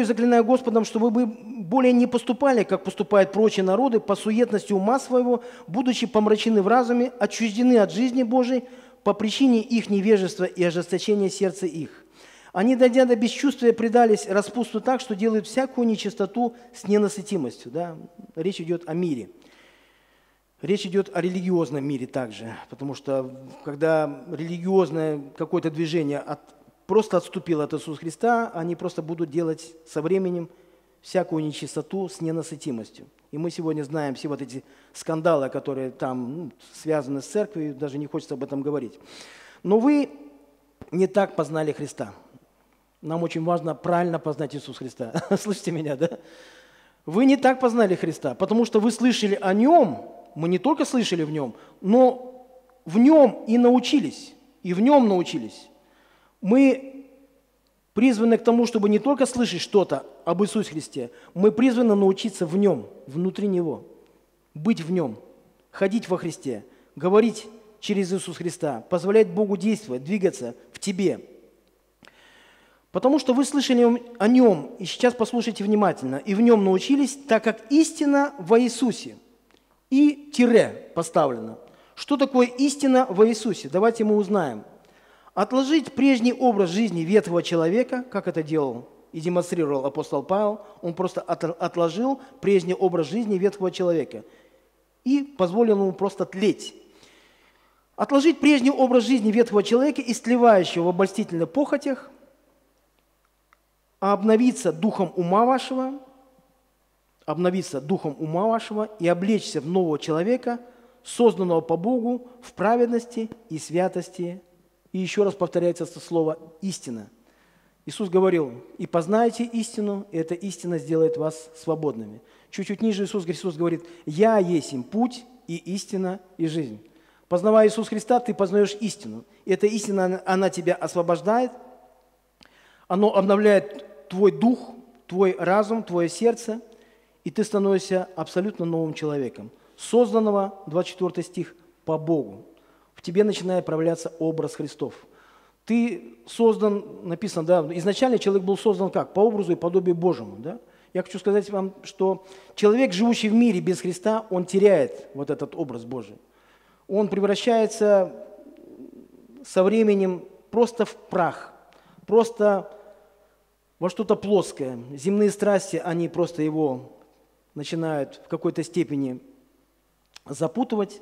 и заклинаю Господом, чтобы вы более не поступали, как поступают прочие народы, по суетности ума своего, будучи помрачены в разуме, отчуждены от жизни Божией по причине их невежества и ожесточения сердца их. Они, дойдя до бесчувствия, предались распусту так, что делают всякую нечистоту с ненасытимостью. Да? Речь идет о мире. Речь идет о религиозном мире также, потому что когда религиозное какое-то движение от, просто отступило от Иисуса Христа, они просто будут делать со временем всякую нечистоту с ненасытимостью. И мы сегодня знаем все вот эти скандалы, которые там ну, связаны с церковью, даже не хочется об этом говорить. Но вы не так познали Христа. Нам очень важно правильно познать Иисуса Христа. Слышите меня, да? Вы не так познали Христа, потому что вы слышали о Нем, мы не только слышали в Нем, но в Нем и научились, и в Нем научились. Мы призваны к тому, чтобы не только слышать что-то об Иисусе Христе, мы призваны научиться в Нем, внутри Него, быть в Нем, ходить во Христе, говорить через Иисуса Христа, позволять Богу действовать, двигаться в тебе – Потому что вы слышали о нем, и сейчас послушайте внимательно, и в нем научились, так как истина во Иисусе. И тире поставлено. Что такое истина во Иисусе? Давайте мы узнаем. Отложить прежний образ жизни ветхого человека, как это делал и демонстрировал апостол Павел, он просто отложил прежний образ жизни ветхого человека и позволил ему просто тлеть. Отложить прежний образ жизни ветхого человека, истлевающего в обольстительных похотях – а обновиться духом ума вашего, обновиться духом ума вашего и облечься в нового человека, созданного по Богу в праведности и святости. И еще раз повторяется это слово «истина». Иисус говорил, «И познайте истину, и эта истина сделает вас свободными». Чуть-чуть ниже Иисус Христос говорит, «Я есть им путь и истина и жизнь». Познавая Иисус Христа, ты познаешь истину. И эта истина, она тебя освобождает, оно обновляет твой дух, твой разум, твое сердце, и ты становишься абсолютно новым человеком, созданного, 24 стих, по Богу. В тебе начинает проявляться образ Христов. Ты создан, написано, да, изначально человек был создан как? По образу и подобию Божьему, да? Я хочу сказать вам, что человек, живущий в мире без Христа, он теряет вот этот образ Божий. Он превращается со временем просто в прах, просто во что-то плоское. Земные страсти, они просто его начинают в какой-то степени запутывать.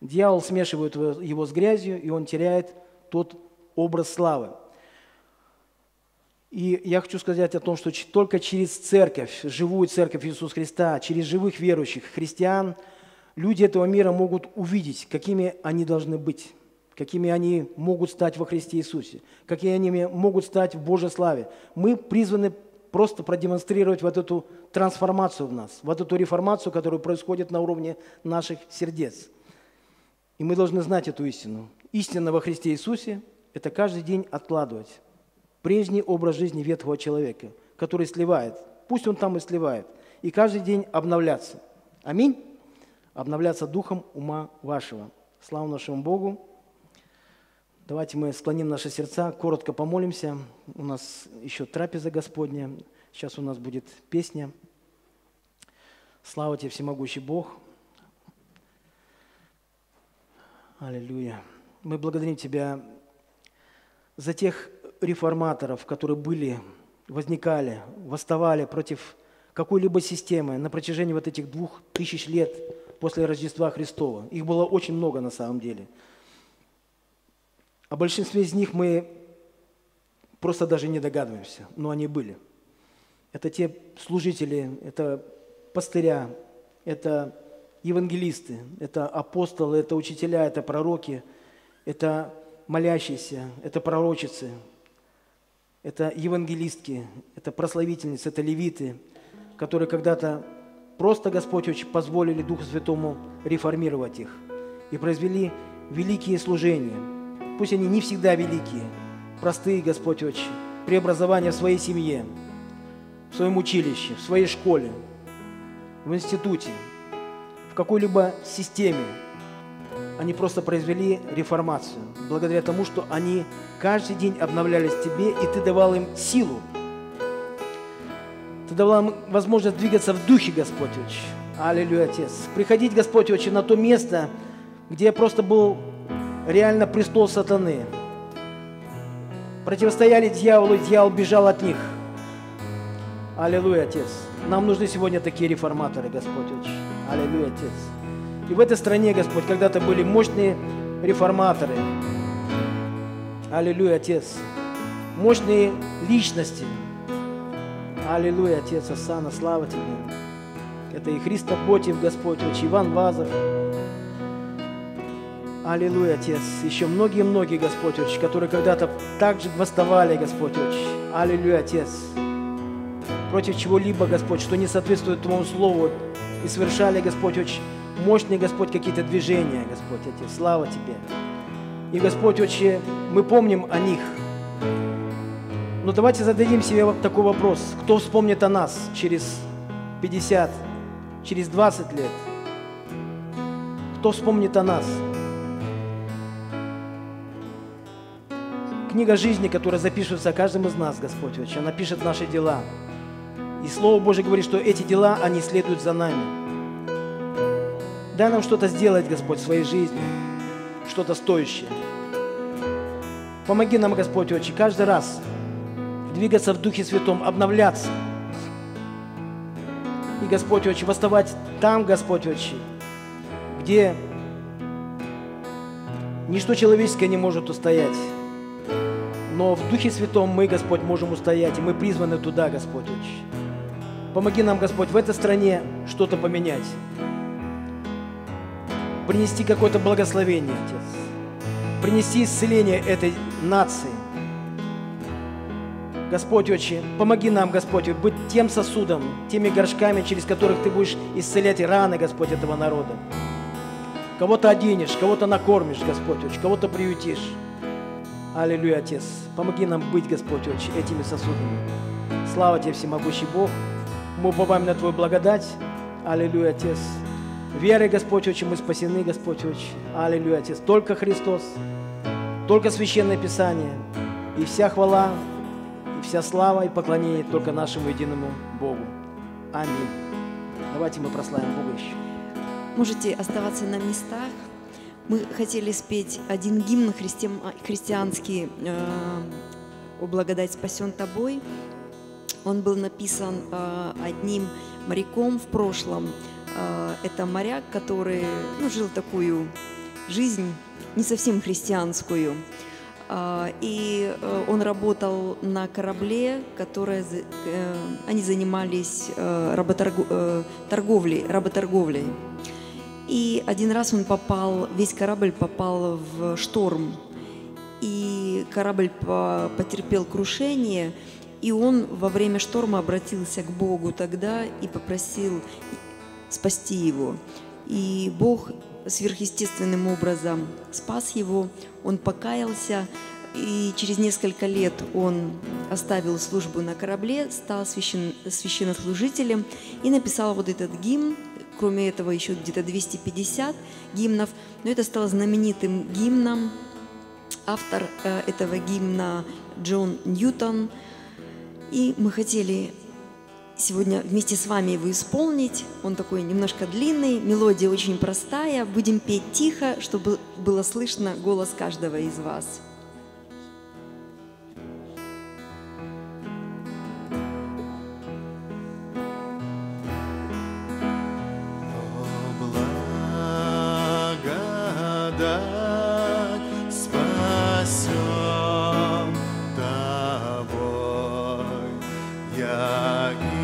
Дьявол смешивает его с грязью, и он теряет тот образ славы. И я хочу сказать о том, что только через церковь, живую церковь Иисуса Христа, через живых верующих христиан, люди этого мира могут увидеть, какими они должны быть какими они могут стать во Христе Иисусе, какими они могут стать в Божьей славе. Мы призваны просто продемонстрировать вот эту трансформацию в нас, вот эту реформацию, которая происходит на уровне наших сердец. И мы должны знать эту истину. Истина во Христе Иисусе – это каждый день откладывать прежний образ жизни ветхого человека, который сливает. Пусть он там и сливает. И каждый день обновляться. Аминь. Обновляться духом ума вашего. Слава нашему Богу. Давайте мы склоним наши сердца, коротко помолимся. У нас еще трапеза Господня. Сейчас у нас будет песня. Слава тебе, всемогущий Бог. Аллилуйя. Мы благодарим Тебя за тех реформаторов, которые были, возникали, восставали против какой-либо системы на протяжении вот этих двух тысяч лет после Рождества Христова. Их было очень много на самом деле – о большинстве из них мы просто даже не догадываемся, но они были. Это те служители, это пастыря, это евангелисты, это апостолы, это учителя, это пророки, это молящиеся, это пророчицы, это евангелистки, это прославительницы, это левиты, которые когда-то просто Господь очень позволили Духу Святому реформировать их и произвели великие служения – Пусть они не всегда великие, простые, Господь Отче, преобразования в своей семье, в своем училище, в своей школе, в институте, какой-либо системе. Они просто произвели реформацию, благодаря тому, что они каждый день обновлялись Тебе, и Ты давал им силу. Ты дала нам возможность двигаться в духе, Господь. Аллилуйя, Отец. Приходить, Господь Отче, на то место, где просто был реально престол сатаны. Противостояли дьяволу, и дьявол бежал от них. Аллилуйя, Отец. Нам нужны сегодня такие реформаторы, Господь Отче. Аллилуйя, Отец. И в этой стране, Господь, когда-то были мощные реформаторы. Аллилуйя, Отец. Мощные личности. Аллилуйя, Отец Асана, слава Тебе. Это и Христо Ботев, Господь, Отче, Иван Вазов. Аллилуйя, Отец. Еще многие-многие, Господь, Отче, которые когда-то также восставали, Господь, Отче. Аллилуйя, Отец. Против чего-либо, Господь, что не соответствует Твоему Слову. И совершали, Господь, Отче, мощные, Господь, какие-то движения, Господь, Отец. Слава Тебе. И, Господь, Отче, мы помним о них. Но давайте зададим себе такой вопрос. Кто вспомнит о нас через 50, через 20 лет? Кто вспомнит о нас? Книга жизни, которая записывается о каждом из нас, Господь, она пишет наши дела. И Слово Божье говорит, что эти дела, они следуют за нами. Дай нам что-то сделать, Господь, в своей жизни, что-то стоящее. Помоги нам, Господь, Отче, каждый раз двигаться в Духе Святом, обновляться. И, Господь, Отче, восставать там, Господь, Отче, где ничто человеческое не может устоять. Но в Духе Святом мы, Господь, можем устоять, и мы призваны туда, Господь, Отче. Помоги нам, Господь, в этой стране что-то поменять. Принести какое-то благословение, Отец. Принести исцеление этой нации. Господь, Отче, помоги нам, Господь, быть тем сосудом, теми горшками, через которых Ты будешь исцелять раны, Господь, этого народа. Кого-то оденешь, кого-то накормишь, Господь, Отче, кого-то приютишь. Аллилуйя, Отец. Помоги нам быть, Господь, Отче, этими сосудами. Слава Тебе, всемогущий Бог. Мы уповаем на Твою благодать. Аллилуйя, Отец. Верой, Господь, Отче, мы спасены, Господь, Отче. Аллилуйя, Отец. Только Христос, только Священное Писание. И вся хвала, и вся слава и поклонение только нашему единому Богу. Аминь. Давайте мы прославим Бога еще. Можете оставаться на местах. Мы хотели спеть один гимн христи... христианский э, «О благодать спасен тобой». Он был написан э, одним моряком в прошлом. Э, это моряк, который ну, жил такую жизнь не совсем христианскую. Э, и он работал на корабле, который э, они занимались работорг... э, торговлей, работорговлей. И один раз он попал, весь корабль попал в шторм. И корабль потерпел крушение, и он во время шторма обратился к Богу тогда и попросил спасти его. И Бог сверхъестественным образом спас его, он покаялся, и через несколько лет он оставил службу на корабле, стал священ, священнослужителем и написал вот этот гимн, кроме этого еще где-то 250 гимнов, но это стало знаменитым гимном. Автор э, этого гимна Джон Ньютон. И мы хотели сегодня вместе с вами его исполнить. Он такой немножко длинный, мелодия очень простая. Будем петь тихо, чтобы было слышно голос каждого из вас. Yeah.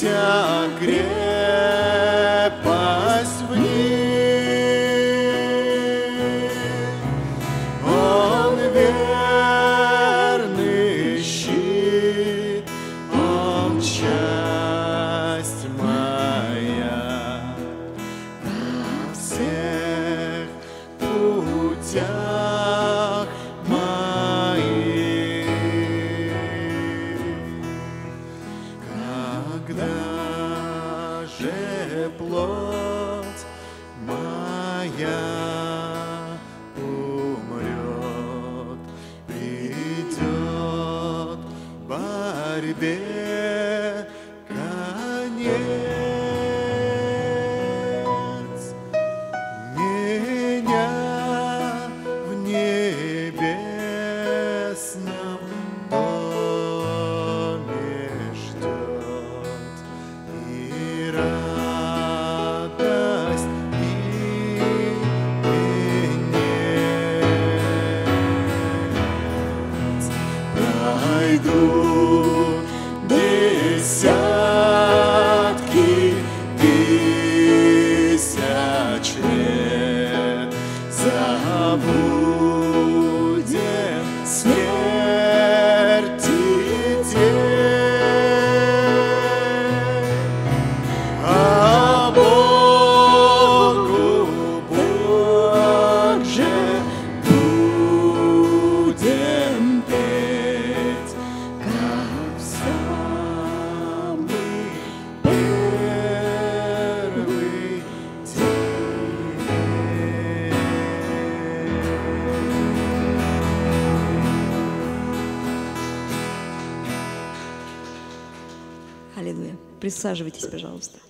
вся грех. Тебе Присаживайтесь, пожалуйста.